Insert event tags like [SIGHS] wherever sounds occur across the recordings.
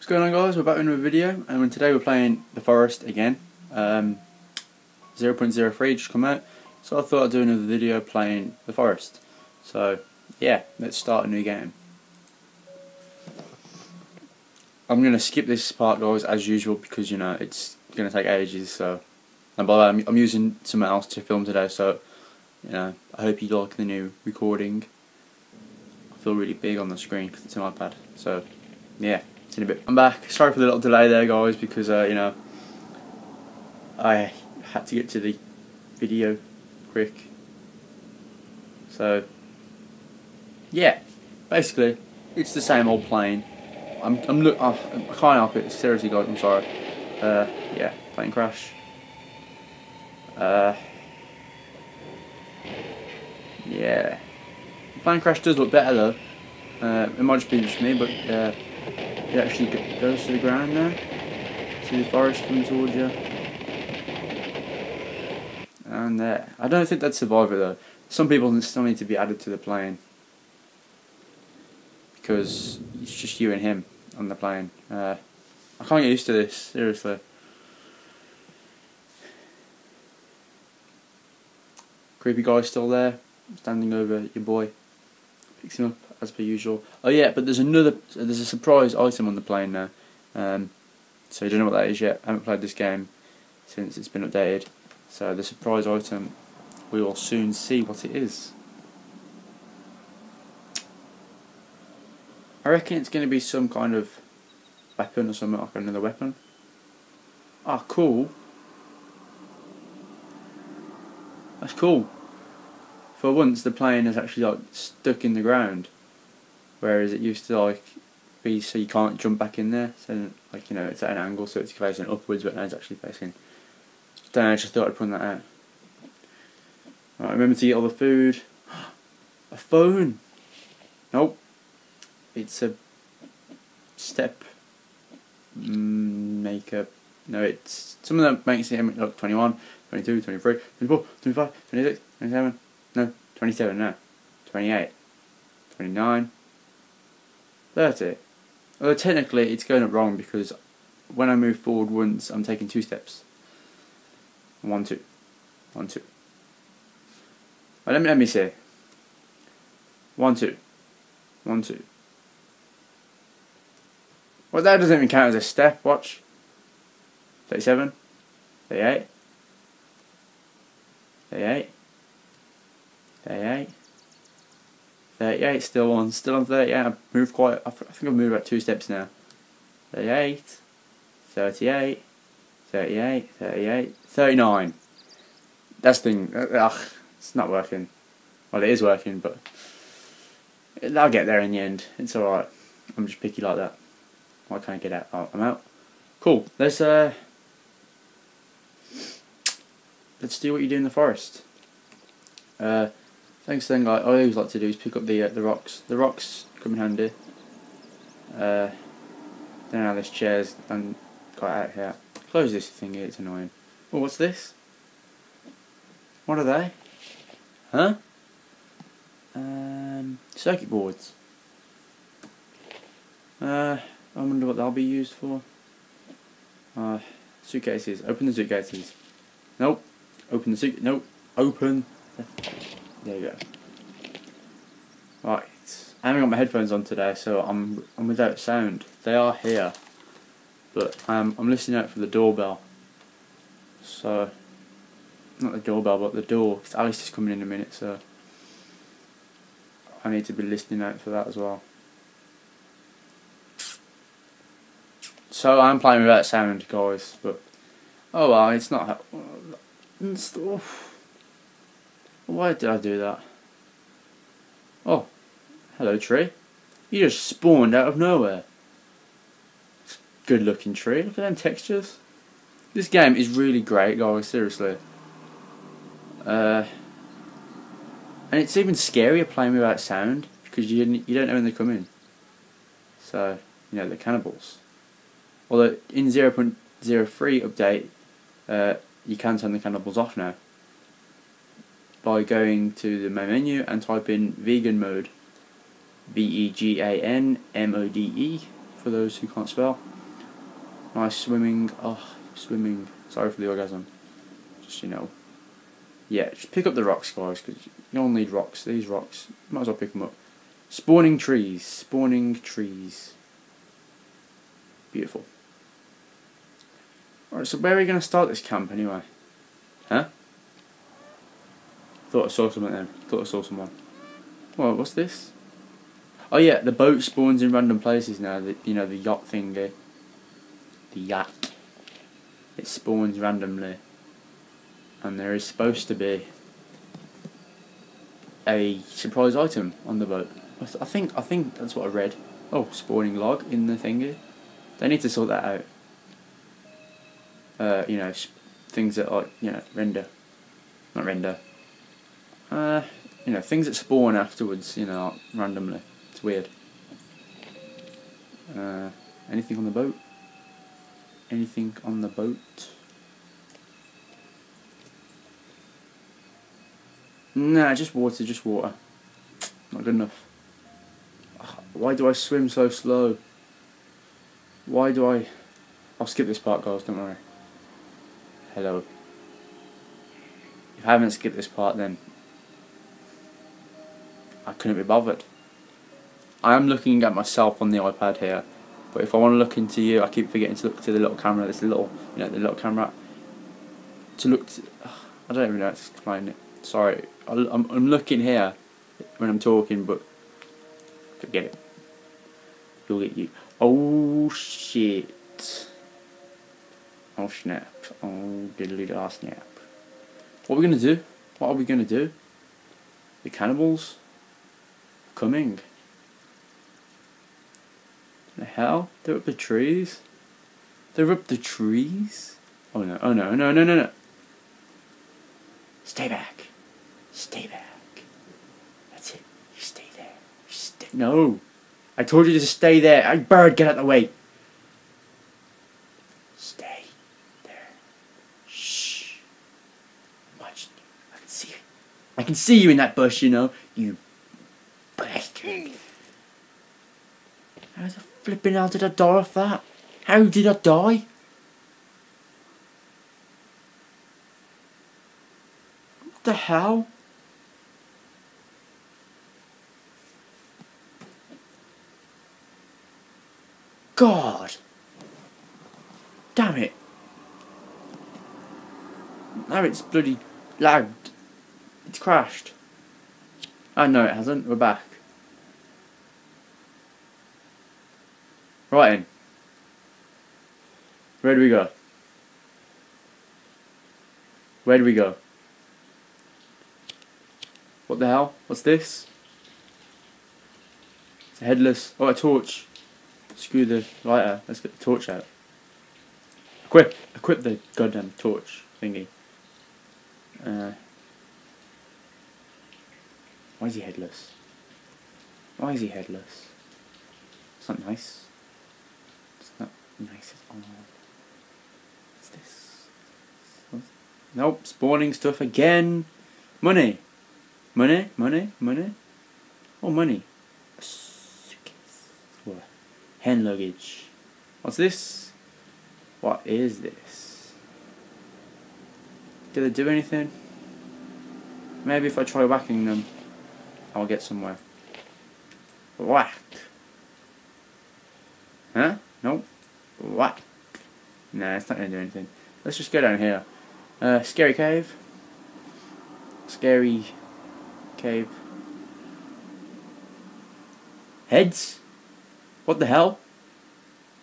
What's going on guys, we're back with another video and today we're playing The Forest again. Um, 0.03 just come out, so I thought I'd do another video playing The Forest. So yeah, let's start a new game. I'm going to skip this part guys as usual because you know it's going to take ages so and by the way I'm, I'm using something else to film today so you know I hope you like the new recording. I feel really big on the screen because it's an iPad so yeah in a bit. I'm back. Sorry for the little delay there, guys, because uh, you know I had to get to the video quick. So yeah, basically it's the same old plane. I'm I'm look. Oh, I can't help it. Seriously, guys, I'm sorry. Uh, yeah, plane crash. Uh, yeah, plane crash does look better though. Uh, it might just be just me, but. Uh, it actually goes to the ground now. See the forest coming towards you. And there. Uh, I don't think that'd survive it though. Some people still need to be added to the plane. Because it's just you and him on the plane. Uh, I can't get used to this, seriously. Creepy guy still there, standing over your boy. Picks him up as per usual. Oh yeah, but there's another, there's a surprise item on the plane now. Um, so you don't know what that is yet. I haven't played this game since it's been updated. So the surprise item, we will soon see what it is. I reckon it's going to be some kind of weapon or something like another weapon. Ah, oh, cool. That's cool. For once, the plane is actually like stuck in the ground whereas it used to like be so you can't jump back in there. So like you know it's at an angle, so it's facing upwards, but now it's actually facing. Know, I just thought I'd point that out. Right, remember to eat all the food. [GASPS] a phone. Nope. It's a step maker. No, it's something that makes it look 21, 22, 23, 24, 25, 26, 27. No, 27 now. 28, 29. 30. Although technically it's going up wrong because when I move forward once I'm taking two steps. One, two. One, two. Let me let me see. One, two. One, two. Well that doesn't even count as a step, watch. 37. 38. 38. 38. 38, still on, still on 38. I've moved quite, I think I've moved about two steps now. 38, 38, 38, 38, 39. That's the thing, ugh, it's not working. Well, it is working, but I'll get there in the end. It's alright. I'm just picky like that. Why can't I get out? Oh, I'm out. Cool. Let's uh, let's do what you do in the forest. Uh, Next thing I, I always like to do is pick up the uh, the rocks. The rocks come in handy. Uh, then now this chair's and got out here. Close this thing here, it's annoying. Oh, what's this? What are they? Huh? Um, circuit boards. Uh, I wonder what they'll be used for. Uh, suitcases. Open the suitcases. Nope. Open the suit. Nope. Open. There you go. Right, I haven't got my headphones on today, so I'm I'm without sound. They are here, but I'm I'm listening out for the doorbell. So, not the doorbell, but the door. Cause Alice is coming in a minute, so I need to be listening out for that as well. So I'm playing without sound, guys, but oh well, it's not. It's, oh. Why did I do that? Oh, hello tree. You just spawned out of nowhere. Good looking tree. Look at them textures. This game is really great, guys. Seriously. Uh, and it's even scarier playing without sound because you you don't know when they come in. So you know they're cannibals. Although in 0.03 update, uh, you can turn the cannibals off now by going to the main menu and type in vegan mode V E G A N M O D E for those who can't spell. Nice swimming. Oh, swimming. Sorry for the orgasm. Just, you know. Yeah, just pick up the rocks, guys, because you don't need rocks. These rocks, might as well pick them up. Spawning trees. Spawning trees. Beautiful. Alright, so where are we going to start this camp anyway? Huh? Thought I saw something then. Thought I saw someone. Well, what's this? Oh yeah, the boat spawns in random places now. The, you know, the yacht thingy. The yacht. It spawns randomly. And there is supposed to be a surprise item on the boat. I, th I think I think that's what I read. Oh, spawning log in the thingy. They need to sort that out. Uh, you know, things that like you know render, not render. Uh, you know, things that spawn afterwards. You know, randomly. It's weird. Uh, anything on the boat? Anything on the boat? Nah, just water, just water. Not good enough. Why do I swim so slow? Why do I... I'll skip this part, guys, don't worry. Hello. If I haven't skipped this part, then... I couldn't be bothered. I am looking at myself on the iPad here, but if I want to look into you, I keep forgetting to look to the little camera, this little, you know, the little camera. To look to... [SIGHS] I don't even know how to explain it. Sorry, I'm, I'm looking here when I'm talking, but forget it. You'll get you. Oh shit. Oh snap. Oh diddly da snap. What are we gonna do? What are we gonna do? The cannibals? Coming. The hell? They're up the trees? They're up the trees? Oh no, oh no, no, no, no, no. Stay back. Stay back. That's it. You stay there. You stay. No. I told you to stay there. I bird, get out of the way. Stay there. Shh. Watch. I can see you. I can see you in that bush, you know. You How the flipping hell did I die off that? How did I die? What the hell? God! Damn it! Now it's bloody lagged. It's crashed. Oh no it hasn't, we're back. Right in. Where do we go? Where do we go? What the hell? What's this? It's a headless. Oh, a torch. Screw the lighter. Let's get the torch out. Equip. Equip the goddamn torch thingy. Uh, why is he headless? Why is he headless? It's not nice. It's not nice at all. What's this? Nope, spawning stuff again. Money. Money, money, money. Oh, money. A suitcase. What? Hand luggage. What's this? What is this? Do they do anything? Maybe if I try whacking them, I'll get somewhere. Whack. Huh? Nope. What? Nah, it's not going to do anything. Let's just go down here. Uh, scary cave. Scary cave. Heads? What the hell?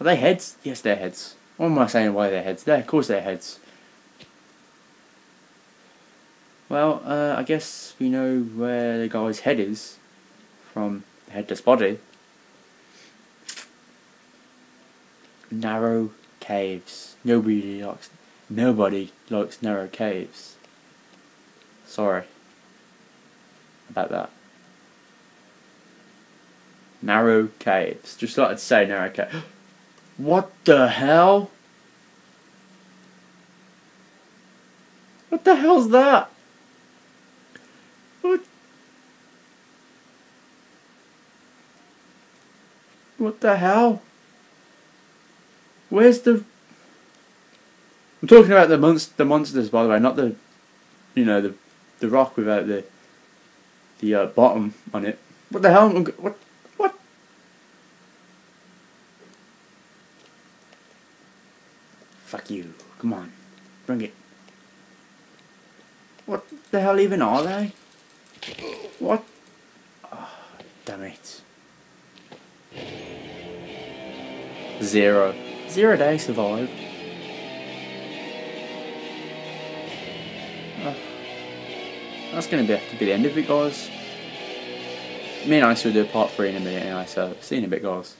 Are they heads? Yes, they're heads. What am I saying why they're heads? They're, of course they're heads. Well, uh, I guess we know where the guy's head is from the headless body. Narrow caves. Nobody likes nobody likes narrow caves. Sorry about that. Narrow caves. Just thought I'd say narrow caves. [GASPS] What the hell? What the hell's that? What? What the hell? Where's the? I'm talking about the monst- the monsters, by the way, not the, you know, the, the rock without the, the uh, bottom on it. What the hell? What? What? Fuck you! Come on, bring it. What the hell even are they? What? Oh, damn it. Zero. Zero day survived. That's gonna be, have to be the end of it, guys. Me and I will do part three in a minute anyway, so see you in a bit, guys.